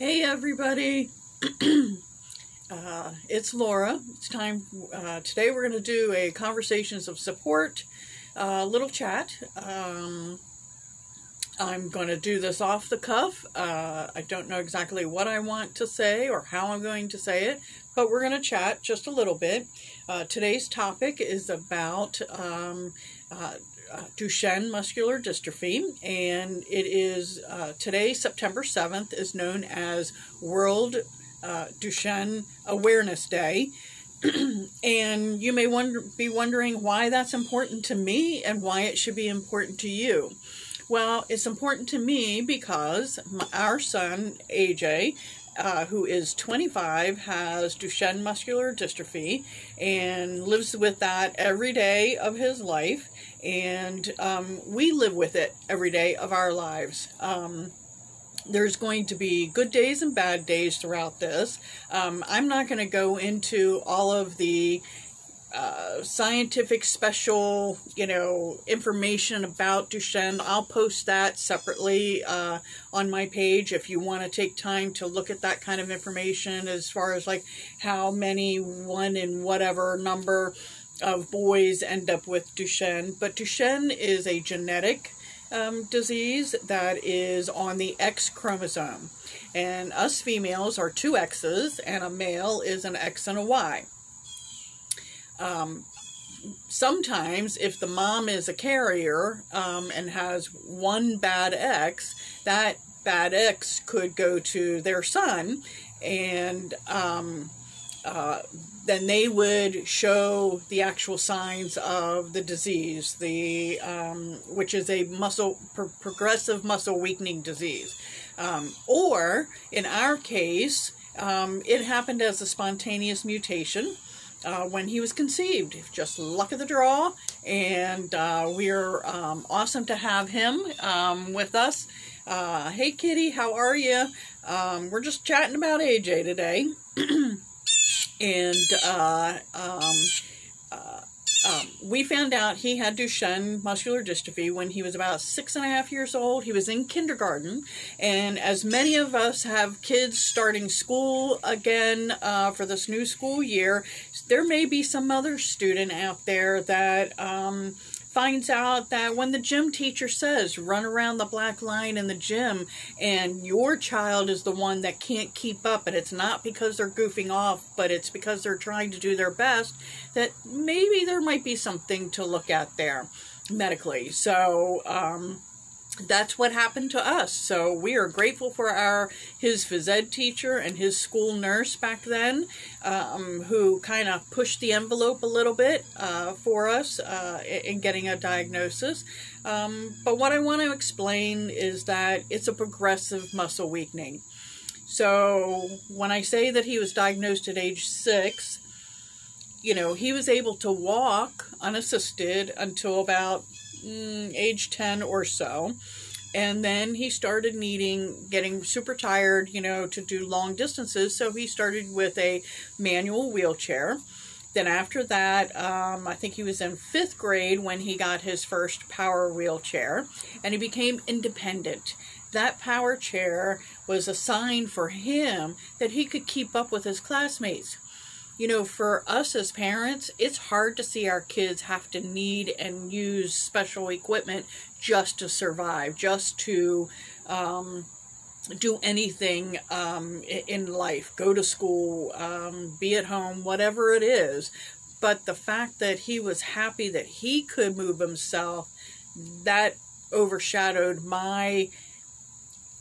Hey everybody, uh, it's Lora. It's time. Uh, today we're going to do a conversations of support uh, little chat. Um, I'm going to do this off the cuff. Uh, I don't know exactly what I want to say or how I'm going to say it, but we're going to chat just a little bit. Uh, today's topic is about um, uh, Duchenne muscular dystrophy, and it is uh, today, September 7th, is known as World uh, Duchenne Awareness Day. and you may wonder, be wondering why that's important to me and why it should be important to you. Well, it's important to me because my, our son, AJ, uh, who is 25, has Duchenne muscular dystrophy and lives with that every day of his life. And um, we live with it every day of our lives. Um, there's going to be good days and bad days throughout this. Um, I'm not going to go into all of the uh, scientific special, you know, information about Duchenne. I'll post that separately uh, on my page if you want to take time to look at that kind of information as far as like how many one in whatever number of boys end up with Duchenne. But Duchenne is a genetic um, disease that is on the X chromosome. And us females are two X's, and a male is an X and a Y um, sometimes if the mom is a carrier um, and has one bad X, that bad X could go to their son, and um, uh, then they would show the actual signs of the disease, the um, which is a muscle pro- progressive muscle weakening disease, um, or in our case, um, it happened as a spontaneous mutation uh, when he was conceived. Just luck of the draw, and uh, we're um, awesome to have him um, with us. Uh, hey, Kitty, how are you? Um, we're just chatting about AJ today, and uh, um, uh, um, we found out he had Duchenne muscular dystrophy when he was about six and a half years old. He was in kindergarten, and as many of us have kids starting school again uh, for this new school year, there may be some other student out there that um, finds out that when the gym teacher says run around the black line in the gym and your child is the one that can't keep up and it's not because they're goofing off but it's because they're trying to do their best that maybe there might be something to look at there medically. So um, that's what happened to us. So we are grateful for our his phys ed teacher and his school nurse back then, um, who kind of pushed the envelope a little bit uh, for us uh, in getting a diagnosis. Um, but what I want to explain is that it's a progressive muscle weakening. So when I say that he was diagnosed at age six, you know, he was able to walk unassisted until about mm, age 10 or so. And then he started needing, getting super tired, you know, to do long distances. So he started with a manual wheelchair. Then after that, um, I think he was in fifth grade when he got his first power wheelchair and he became independent. That power chair was a sign for him that he could keep up with his classmates you know, for us as parents, it's hard to see our kids have to need and use special equipment just to survive, just to um, do anything um, in life, go to school, um, be at home, whatever it is. But the fact that he was happy that he could move himself, that overshadowed my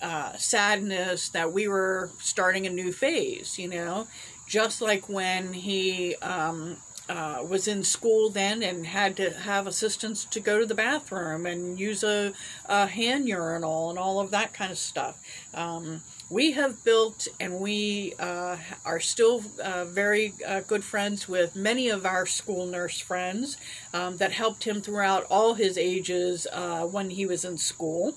uh, sadness that we were starting a new phase, you know just like when he um, uh, was in school then and had to have assistance to go to the bathroom and use a, a hand urinal and all of that kind of stuff. Um, we have built and we uh, are still uh, very uh, good friends with many of our school nurse friends um, that helped him throughout all his ages uh, when he was in school.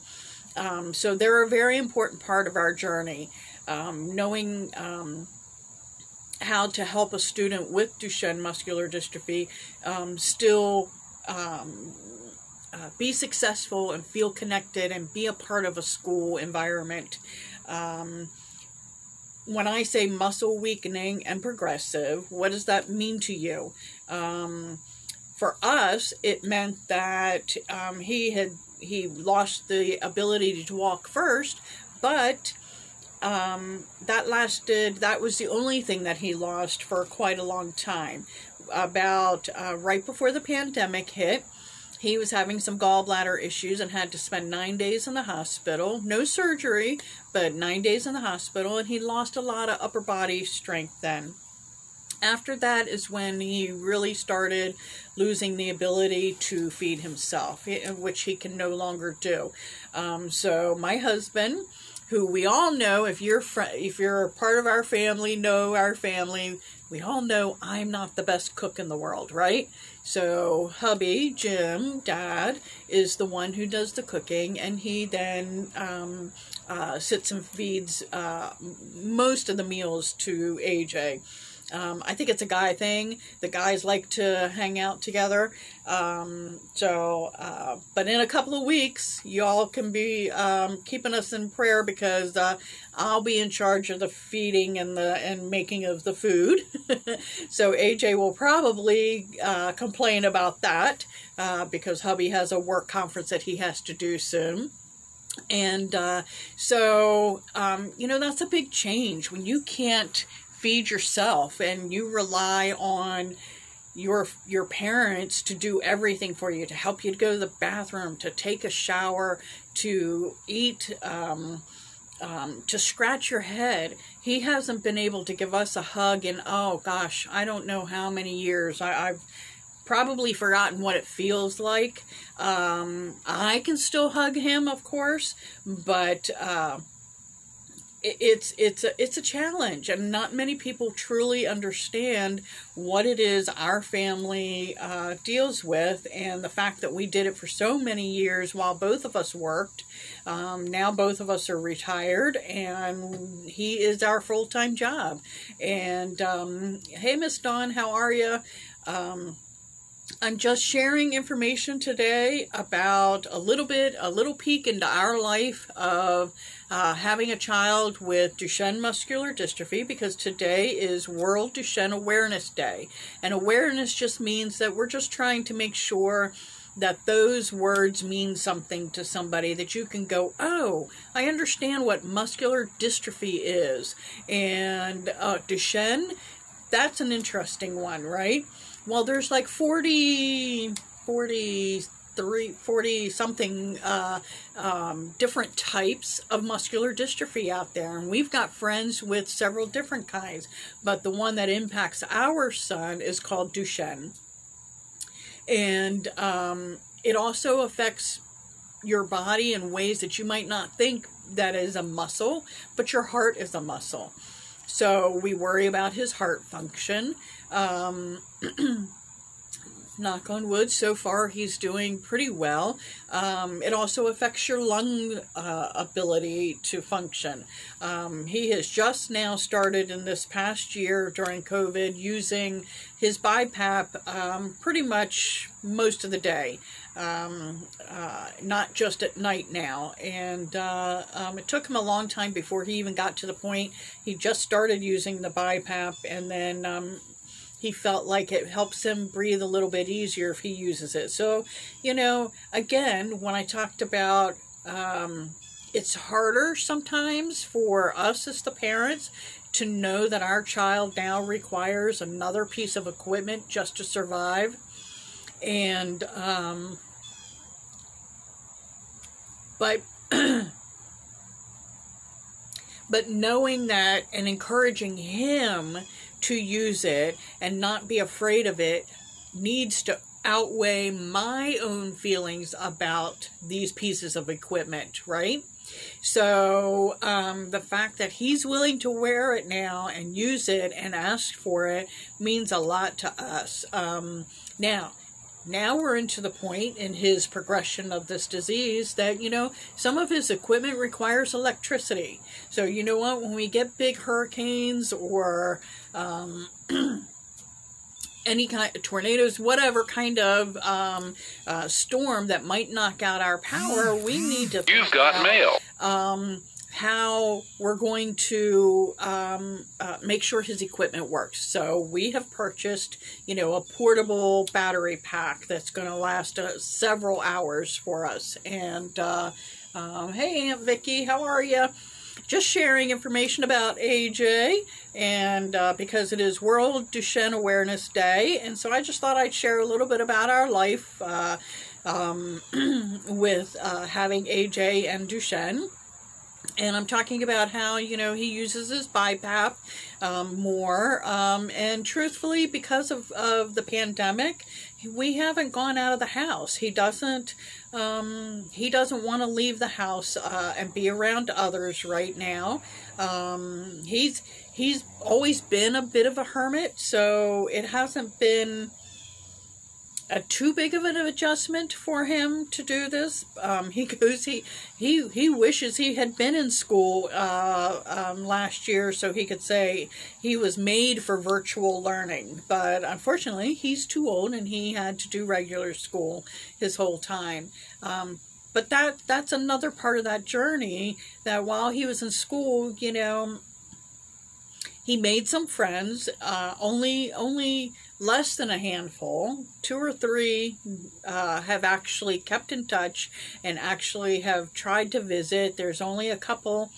Um, so they're a very important part of our journey. Um, knowing um, how to help a student with Duchenne muscular dystrophy um, still um, uh, be successful and feel connected and be a part of a school environment. Um, when I say muscle weakening and progressive, what does that mean to you? Um, for us, it meant that um, he had he lost the ability to walk first, but um, that lasted. That was the only thing that he lost for quite a long time. About uh, right before the pandemic hit, he was having some gallbladder issues and had to spend nine days in the hospital. No surgery, but nine days in the hospital, and he lost a lot of upper body strength then. After that is when he really started losing the ability to feed himself, which he can no longer do. Um, so, my husband, who we all know, if you're fr- if you're a part of our family, know our family, we all know I'm not the best cook in the world, right? So hubby, Jim, dad, is the one who does the cooking, and he then um, uh, sits and feeds uh, most of the meals to AJ. Um, I think it's a guy thing. The guys like to hang out together. Um, so, uh, but in a couple of weeks, y'all can be um, keeping us in prayer because uh, I'll be in charge of the feeding and the and making of the food. so AJ will probably uh, complain about that uh, because hubby has a work conference that he has to do soon. And uh, so, um, you know, that's a big change when you can't feed yourself and you rely on your your parents to do everything for you to help you to go to the bathroom to take a shower to eat um, um, to scratch your head. He hasn't been able to give us a hug in oh gosh i don't know how many years. I, i've probably forgotten what it feels like. Um, i can still hug him of course but uh, it's it's a it's a challenge and not many people truly understand what it is our family uh, deals with and the fact that we did it for so many years while both of us worked. Um, now both of us are retired and he is our full-time job. And um, hey miss dawn how are you um, I'm just sharing information today about a little bit, a little peek into our life of uh, having a child with Duchenne muscular dystrophy because today is World Duchenne Awareness Day. And awareness just means that we're just trying to make sure that those words mean something to somebody that you can go, oh, I understand what muscular dystrophy is. And uh, Duchenne, that's an interesting one, right? Well, there's like 40, 43, 40 something uh, um, different types of muscular dystrophy out there. And we've got friends with several different kinds. But the one that impacts our son is called Duchenne. And um, it also affects your body in ways that you might not think that is a muscle, but your heart is a muscle. So we worry about his heart function. Um, knock on wood, so far he's doing pretty well. Um, it also affects your lung uh, ability to function. Um, he has just now started in this past year during COVID using his BiPAP um, pretty much most of the day, um, uh, not just at night now. And uh, um, it took him a long time before he even got to the point he just started using the BiPAP and then um, he felt like it helps him breathe a little bit easier if he uses it. So, you know, again, when I talked about um, it's harder sometimes for us as the parents to know that our child now requires another piece of equipment just to survive. And, um, but, but knowing that and encouraging him to use it and not be afraid of it needs to outweigh my own feelings about these pieces of equipment, right? So um, the fact that he's willing to wear it now and use it and ask for it means a lot to us. Um, now, now we're into the point in his progression of this disease that you know some of his equipment requires electricity. So you know what? When we get big hurricanes or um, any kind of tornadoes whatever kind of um, uh, storm that might knock out our power we need to you've got out, mail. um, how we're going to um, uh, make sure his equipment works. So we have purchased, you know, a portable battery pack that's going to last uh, several hours for us. And uh, um, hey, Aunt Vicky, how are you? Just sharing information about AJ, and uh, because it is World Duchenne Awareness Day, and so I just thought I'd share a little bit about our life uh, um, with uh, having AJ and Duchenne and I'm talking about how you know he uses his BiPAP um, more, um, and truthfully, because of of the pandemic, we haven't gone out of the house. He doesn't um, he doesn't want to leave the house uh, and be around others right now. Um, he's he's always been a bit of a hermit, so it hasn't been a too big of an adjustment for him to do this. Um, he goes, he he he wishes he had been in school uh, um, last year so he could say he was made for virtual learning. But unfortunately, he's too old and he had to do regular school his whole time. Um, but that that's another part of that journey. That while he was in school, you know, he made some friends. Uh, only only less than a handful, two or three, uh, have actually kept in touch and actually have tried to visit. There's only a couple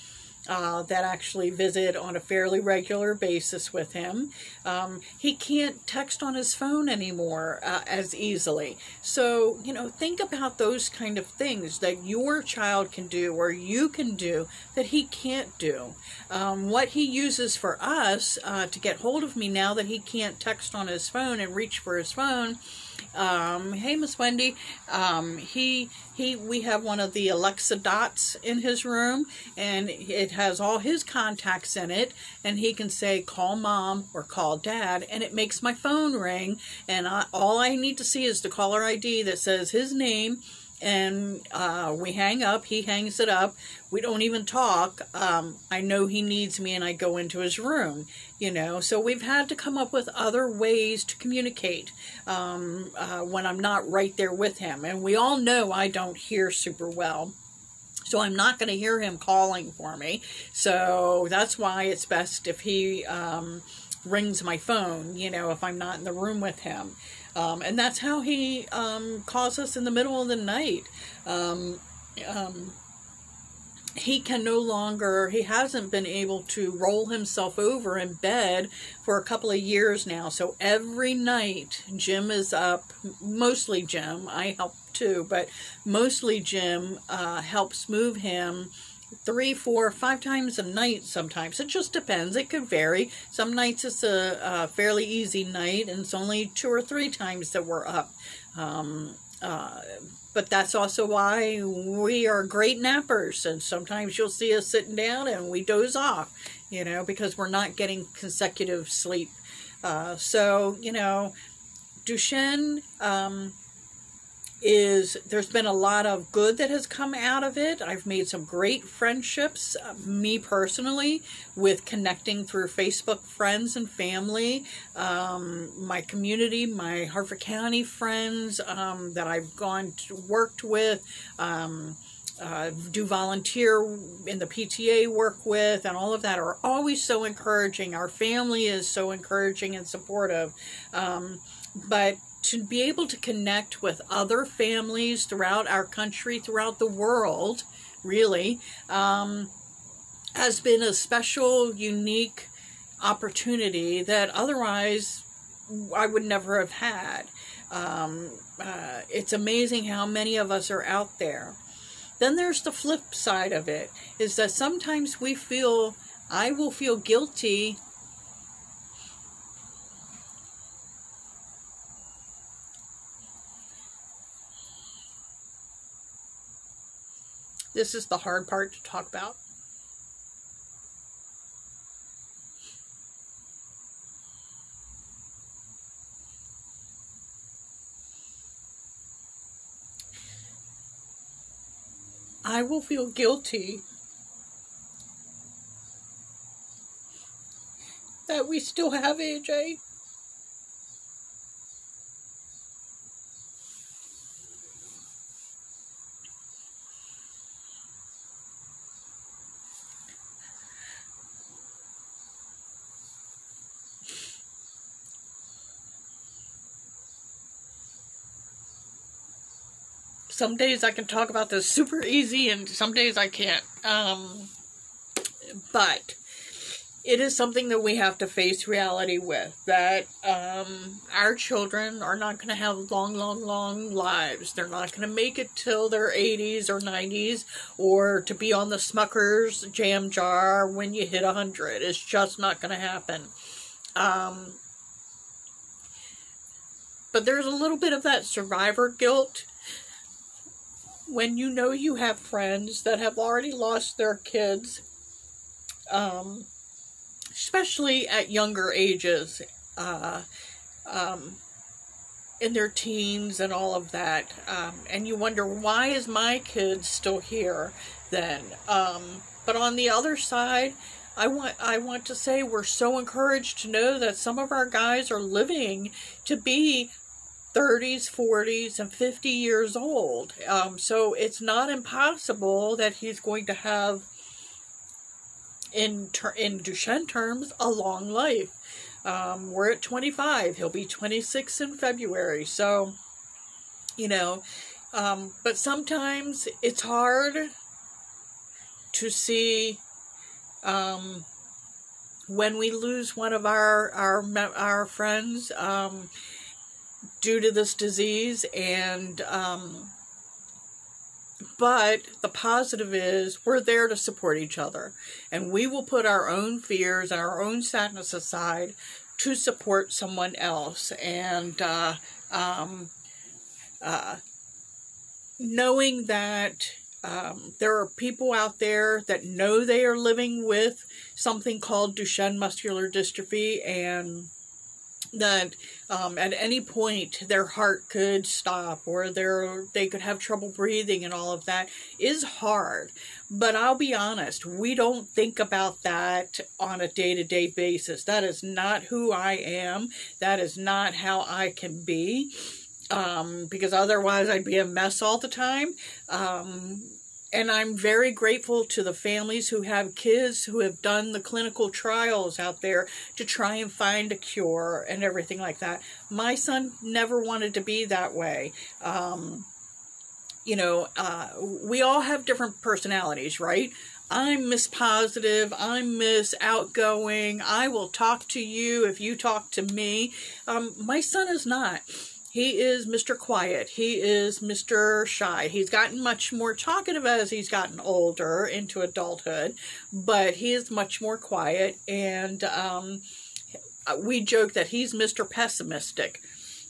uh, that actually visit on a fairly regular basis with him. Um, he can't text on his phone anymore uh, as easily. So, you know, think about those kind of things that your child can do or you can do that he can't do. Um, what he uses for us uh, to get hold of me now that he can't text on his phone and reach for his phone um, hey, Miss Wendy. Um, he he. We have one of the Alexa dots in his room, and it has all his contacts in it. And he can say, "Call mom" or "Call dad," and it makes my phone ring. And I, all I need to see is the caller ID that says his name and uh, we hang up. He hangs it up. We don't even talk. Um, I know he needs me, and I go into his room. You know, so we've had to come up with other ways to communicate um, uh, when I'm not right there with him. And we all know I don't hear super well. So I'm not going to hear him calling for me. So that's why it's best if he um, rings my phone, you know, if I'm not in the room with him. Um, and that's how he um, calls us in the middle of the night. Um, um, he can no longer, he hasn't been able to roll himself over in bed for a couple of years now. So every night, Jim is up, mostly Jim, I help too, but mostly Jim uh, helps move him three, four, five times a night sometimes. It just depends. It could vary. Some nights it's a, a fairly easy night and it's only two or three times that we're up. Um, uh, but that's also why we are great nappers and sometimes you'll see us sitting down and we doze off, you know, because we're not getting consecutive sleep. Uh, so, you know, Duchenne, um, is there's been a lot of good that has come out of it. I've made some great friendships, uh, me personally, with connecting through Facebook friends and family, um, my community, my Harford County friends um, that I've gone to worked with. Um, uh, do volunteer in the PTA work with, and all of that are always so encouraging. Our family is so encouraging and supportive. Um, but to be able to connect with other families throughout our country, throughout the world, really, um, has been a special, unique opportunity that otherwise I would never have had. Um, uh, it's amazing how many of us are out there. Then there's the flip side of it, is that sometimes we feel, I will feel guilty This is the hard part to talk about. I will feel guilty that we still have AJ. Some days I can talk about this super easy, and some days I can't. Um, but it is something that we have to face reality with that um, our children are not going to have long, long, long lives. They're not going to make it till their 80s or 90s or to be on the Smucker's jam jar when you hit 100. It's just not going to happen. Um, but there's a little bit of that survivor guilt when you know you have friends that have already lost their kids. Um, especially at younger ages, uh, um, in their teens and all of that. Um, and you wonder, why is my kid still here then? Um, but on the other side, I want I want to say we're so encouraged to know that some of our guys are living to be 30s, 40s, and 50 years old. Um, so it's not impossible that he's going to have in ter- in Duchenne terms, a long life. Um, we're at 25. He'll be 26 in February. So, you know, um, but sometimes it's hard to see um, when we lose one of our our our friends um, due to this disease and um, but the positive is we're there to support each other. And we will put our own fears and our own sadness aside to support someone else. And uh, um, uh, knowing that um, there are people out there that know they are living with something called Duchenne muscular dystrophy and that um, at any point their heart could stop or they could have trouble breathing and all of that is hard. But I'll be honest, we don't think about that on a day to day basis. That is not who I am. That is not how I can be. Um, because otherwise I'd be a mess all the time. Um, and I'm very grateful to the families who have kids who have done the clinical trials out there to try and find a cure and everything like that. My son never wanted to be that way. Um, you know, uh, we all have different personalities, right? I'm Miss Positive. I'm Miss Outgoing. I will talk to you if you talk to me. Um, my son is not. He is Mr. Quiet. He is Mr. Shy. He's gotten much more talkative as he's gotten older into adulthood, but he is much more quiet. And um, we joke that he's Mr. Pessimistic.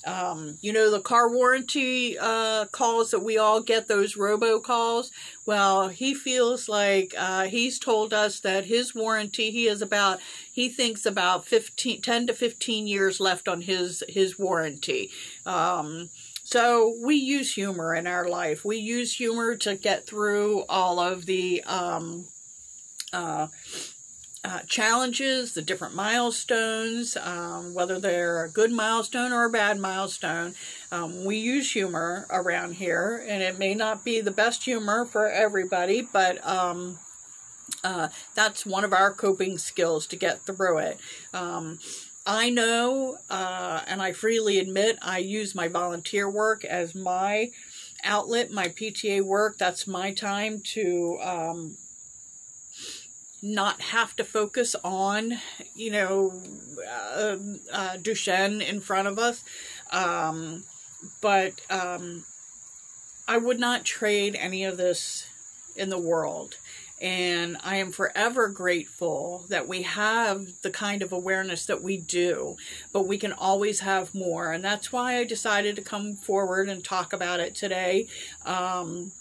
Um, you know, the car warranty uh, calls that we all get, those robocalls. Well, he feels like uh, he's told us that his warranty, he is about, he thinks about 15, 10 to 15 years left on his, his warranty. Um, so we use humor in our life. We use humor to get through all of the um, uh, uh, challenges, the different milestones, um, whether they're a good milestone or a bad milestone. Um, we use humor around here, and it may not be the best humor for everybody, but um, uh, that's one of our coping skills to get through it. Um, I know, uh, and I freely admit, I use my volunteer work as my outlet, my PTA work. That's my time to um, not have to focus on, you know, uh, uh, Duchenne in front of us. Um, but um, I would not trade any of this in the world. And I am forever grateful that we have the kind of awareness that we do, but we can always have more. And that's why I decided to come forward and talk about it today. Um,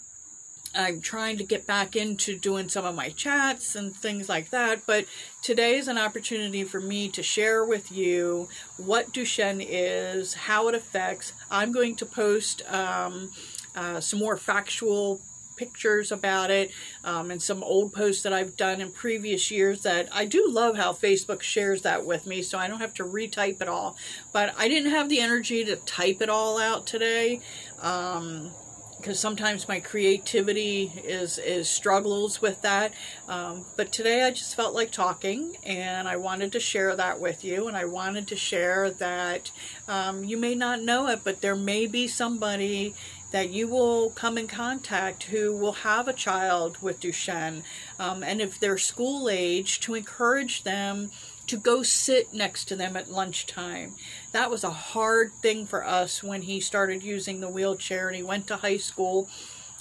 I'm trying to get back into doing some of my chats and things like that. But today is an opportunity for me to share with you what Duchenne is, how it affects. I'm going to post um, uh, some more factual pictures about it um, and some old posts that I've done in previous years that I do love how Facebook shares that with me so I don't have to retype it all but I didn't have the energy to type it all out today um, because sometimes my creativity is is struggles with that. Um, but today I just felt like talking, and I wanted to share that with you. And I wanted to share that um, you may not know it, but there may be somebody that you will come in contact who will have a child with Duchenne, um, and if they're school age, to encourage them to go sit next to them at lunchtime. That was a hard thing for us when he started using the wheelchair and he went to high school.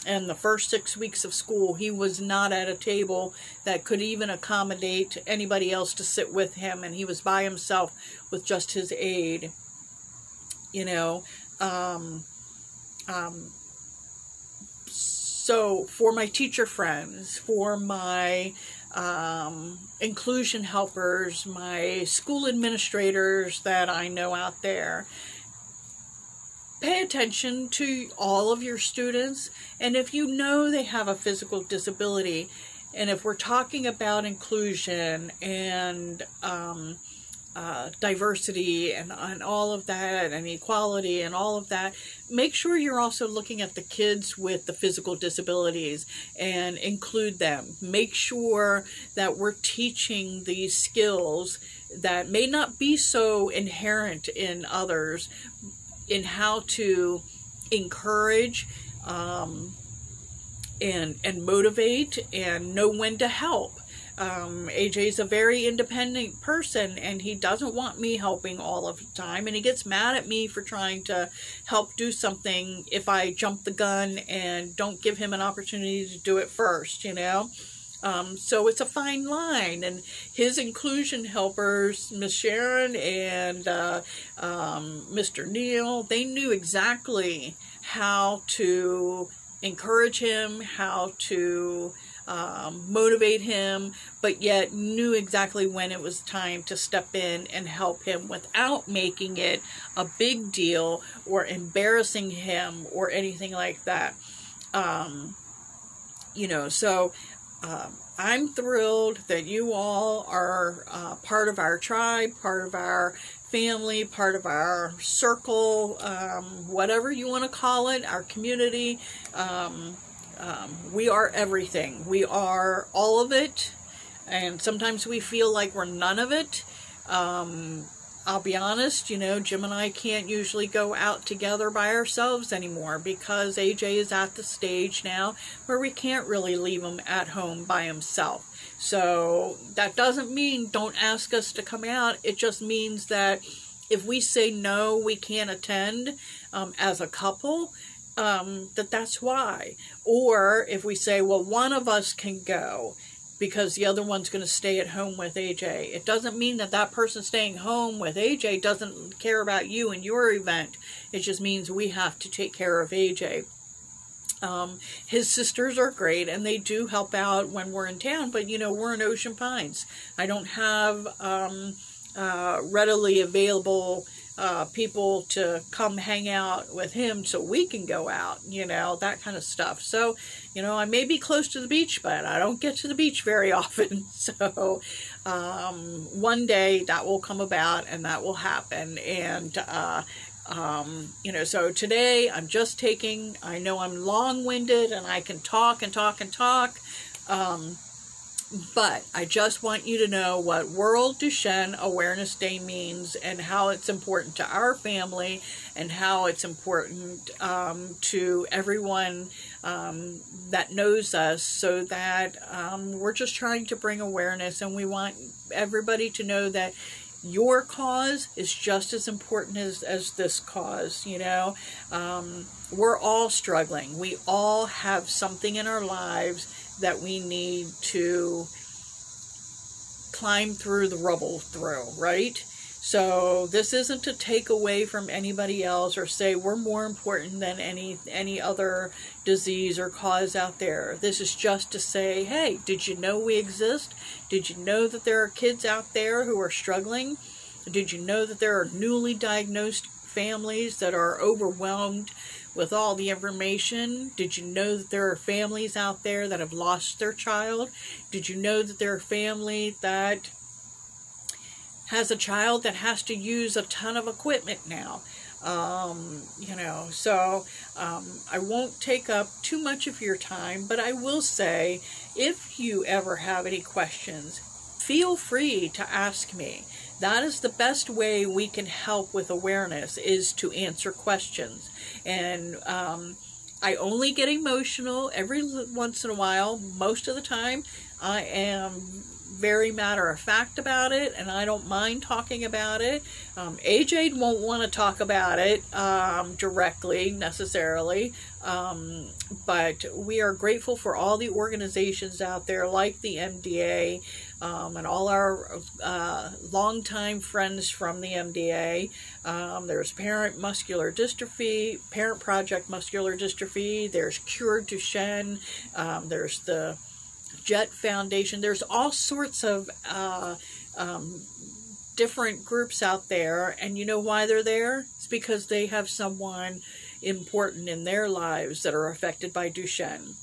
And the first six weeks of school, he was not at a table that could even accommodate anybody else to sit with him, and he was by himself with just his aide. You know, um, um, so for my teacher friends, for my um, inclusion helpers, my school administrators that I know out there. Pay attention to all of your students, and if you know they have a physical disability, and if we're talking about inclusion and um, uh, diversity and, and all of that and equality and all of that make sure you're also looking at the kids with the physical disabilities and include them. Make sure that we're teaching these skills that may not be so inherent in others in how to encourage um, and and motivate and know when to help um, AJ's a very independent person and he doesn't want me helping all of the time and he gets mad at me for trying to help do something if I jump the gun and don't give him an opportunity to do it first, you know? Um, so it's a fine line. And his inclusion helpers, Miss Sharon and uh, um, Mr. Neal, they knew exactly how to encourage him, how to um, motivate him, but yet knew exactly when it was time to step in and help him without making it a big deal or embarrassing him or anything like that. Um, you know, so uh, I'm thrilled that you all are uh, part of our tribe, part of our family, part of our circle, um, whatever you want to call it, our community. Um, um, we are everything. We are all of it, and sometimes we feel like we're none of it. Um, I'll be honest, you know, Jim and I can't usually go out together by ourselves anymore because AJ is at the stage now where we can't really leave him at home by himself. So that doesn't mean don't ask us to come out. It just means that if we say no, we can't attend um, as a couple, um, that that's why. Or if we say, well, one of us can go because the other one's going to stay at home with AJ, it doesn't mean that that person staying home with AJ doesn't care about you and your event. It just means we have to take care of AJ. Um, his sisters are great and they do help out when we're in town, but you know, we're in Ocean Pines. I don't have um, uh, readily available uh, people to come hang out with him so we can go out, you know, that kind of stuff. So, you know, I may be close to the beach, but I don't get to the beach very often. So, um, one day that will come about and that will happen. And, uh, um, you know, so today I'm just taking, I know I'm long winded and I can talk and talk and talk. Um, but I just want you to know what World Duchenne Awareness Day means and how it's important to our family and how it's important um, to everyone um, that knows us so that um, we're just trying to bring awareness and we want everybody to know that your cause is just as important as, as this cause, you know. Um, we're all struggling. We all have something in our lives that we need to climb through the rubble through, right? So this isn't to take away from anybody else or say we're more important than any any other disease or cause out there. This is just to say, hey, did you know we exist? Did you know that there are kids out there who are struggling? Did you know that there are newly diagnosed families that are overwhelmed with all the information? Did you know that there are families out there that have lost their child? Did you know that there are families that has a child that has to use a ton of equipment now? Um, you know, so um, I won't take up too much of your time, but I will say if you ever have any questions, feel free to ask me. That is the best way we can help with awareness is to answer questions. And um, I only get emotional every once in a while. Most of the time, I am very matter of fact about it, and I don't mind talking about it. Um, AJ won't want to talk about it um, directly necessarily, um, but we are grateful for all the organizations out there like the MDA um, and all our uh, longtime friends from the MDA. Um, there's Parent Muscular Dystrophy, Parent Project Muscular Dystrophy, there's Cure Duchenne, um, there's the Jett Foundation. There's all sorts of uh, um, different groups out there, and you know why they're there? It's because they have someone important in their lives that are affected by Duchenne.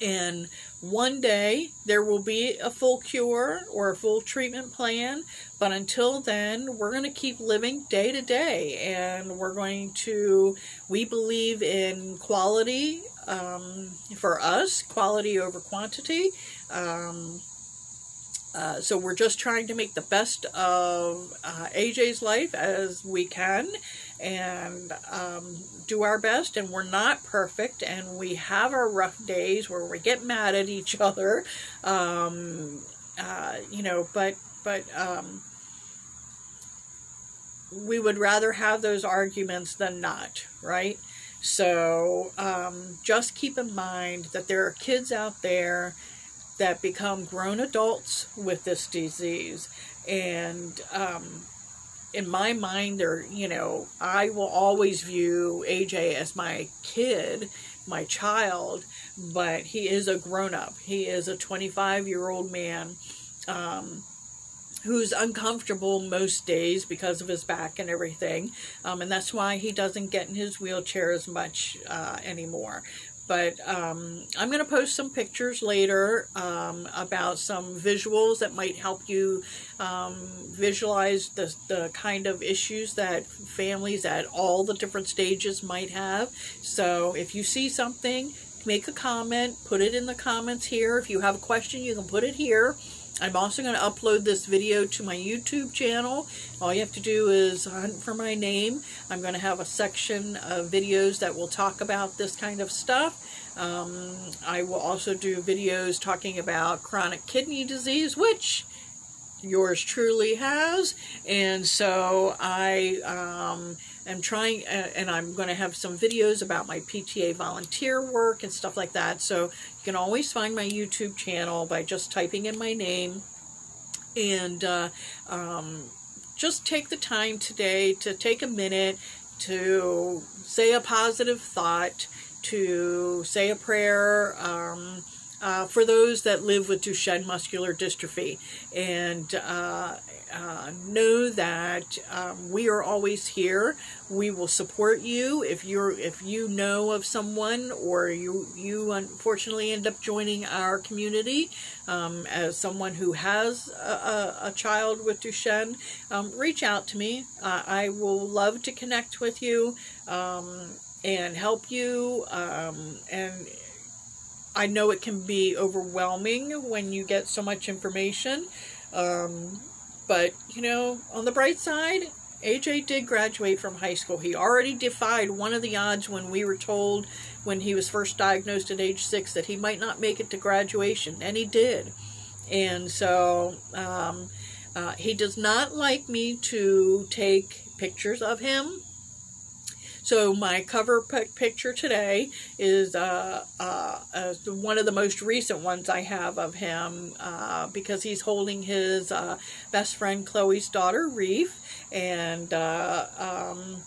And one day there will be a full cure or a full treatment plan, but until then, we're going to keep living day to day. And we're going to, we believe in quality um, for us, quality over quantity. Um, uh, so we're just trying to make the best of uh, AJ's life as we can and um, do our best. And we're not perfect, and we have our rough days where we get mad at each other. Um, uh, you know, but but um, we would rather have those arguments than not, right? So um, just keep in mind that there are kids out there that become grown adults with this disease. And um, in my mind, they're, you know, I will always view AJ as my kid, my child, but he is a grown up. He is a 25 year old man. Um, who's uncomfortable most days because of his back and everything. Um, and that's why he doesn't get in his wheelchair as much uh, anymore. But um, I'm going to post some pictures later um, about some visuals that might help you um, visualize the, the kind of issues that families at all the different stages might have. So if you see something, make a comment, put it in the comments here. If you have a question, you can put it here. I'm also going to upload this video to my YouTube channel. All you have to do is hunt for my name. I'm going to have a section of videos that will talk about this kind of stuff. Um, I will also do videos talking about chronic kidney disease, which yours truly has. And so I um, am trying, uh, and I'm going to have some videos about my PTA volunteer work and stuff like that. So you can always find my YouTube channel by just typing in my name. And uh, um, just take the time today to take a minute to say a positive thought, to say a prayer. Um, uh, for those that live with Duchenne muscular dystrophy and uh, uh, know that um, we are always here. We will support you if you're if you know of someone or you you unfortunately end up joining our community um, as someone who has a, a, a child with Duchenne. Um, reach out to me. Uh, I will love to connect with you um, and help you um, and I know it can be overwhelming when you get so much information. Um, but, you know, on the bright side, AJ did graduate from high school. He already defied one of the odds when we were told when he was first diagnosed at age six that he might not make it to graduation, and he did. And so um, uh, he does not like me to take pictures of him so my cover picture today is uh, uh, uh, one of the most recent ones I have of him uh, because he's holding his uh, best friend Chloe's daughter Reef, and uh, um,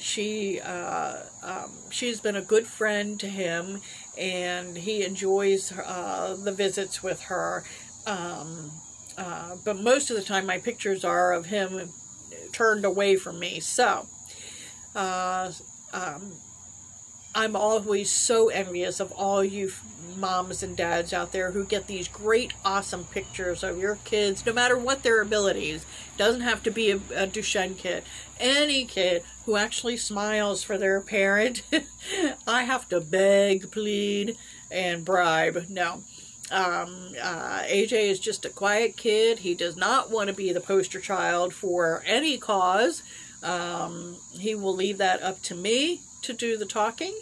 she um, she's been a good friend to him, and he enjoys the visits with her. Um, but most of the time, my pictures are of him turned away from me. So. Uh, um, I'm always so envious of all you moms and dads out there who get these great, awesome pictures of your kids, no matter what their abilities. Doesn't have to be a, a Duchenne kid. Any kid who actually smiles for their parent. I have to beg, plead, and bribe. No. Um, uh, AJ is just a quiet kid. He does not want to be the poster child for any cause. Um, he will leave that up to me to do the talking.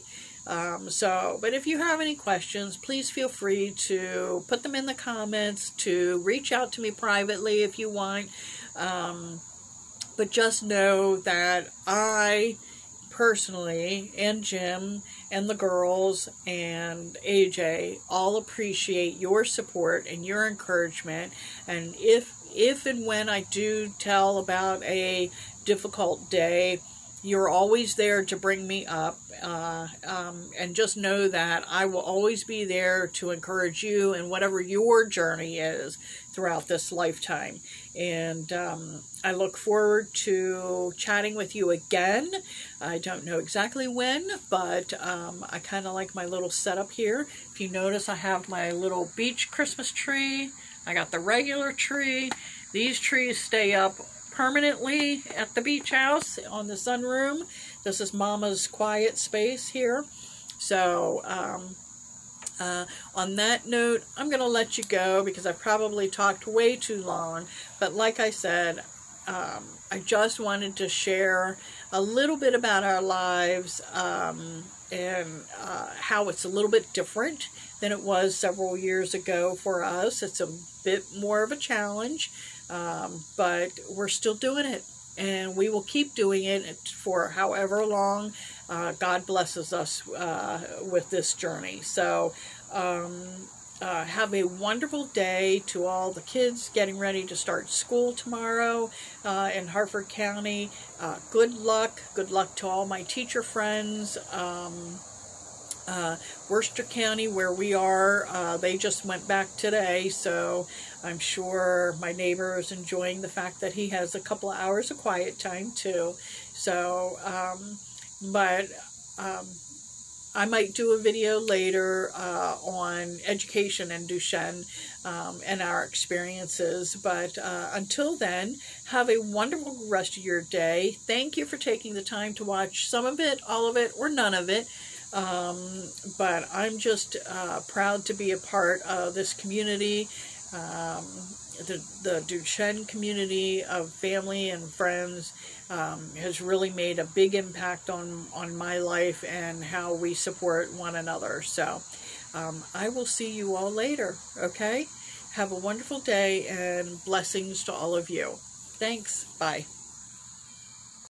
Um, so, but if you have any questions, please feel free to put them in the comments, to reach out to me privately if you want. Um, but just know that I personally and Jim and the girls and AJ all appreciate your support and your encouragement. And if if and when I do tell about a difficult day, you're always there to bring me up. Uh, um, and just know that I will always be there to encourage you in whatever your journey is throughout this lifetime. And um, I look forward to chatting with you again. I don't know exactly when, but um, I kind of like my little setup here. If you notice, I have my little beach Christmas tree. I got the regular tree. These trees stay up permanently at the beach house on the sunroom. This is Mama's quiet space here. So, um, uh, on that note, I'm going to let you go because I've probably talked way too long. But like I said, um, I just wanted to share a little bit about our lives um, and uh, how it's a little bit different than it was several years ago for us. It's a bit more of a challenge. Um, but we're still doing it and we will keep doing it for however long uh, God blesses us uh, with this journey. So, um, uh, have a wonderful day to all the kids getting ready to start school tomorrow uh, in Harford County. Uh, good luck. Good luck to all my teacher friends. Um, uh, Worcester County, where we are, uh, they just went back today, so I'm sure my neighbor is enjoying the fact that he has a couple of hours of quiet time too. So, um, but um, I might do a video later uh, on education and Duchenne um, and our experiences. But uh, until then, have a wonderful rest of your day. Thank you for taking the time to watch some of it, all of it, or none of it. Um, but I'm just uh, proud to be a part of this community, um, the, the Duchenne community of family and friends um, has really made a big impact on, on my life and how we support one another. So um, I will see you all later, okay? Have a wonderful day and blessings to all of you. Thanks. Bye.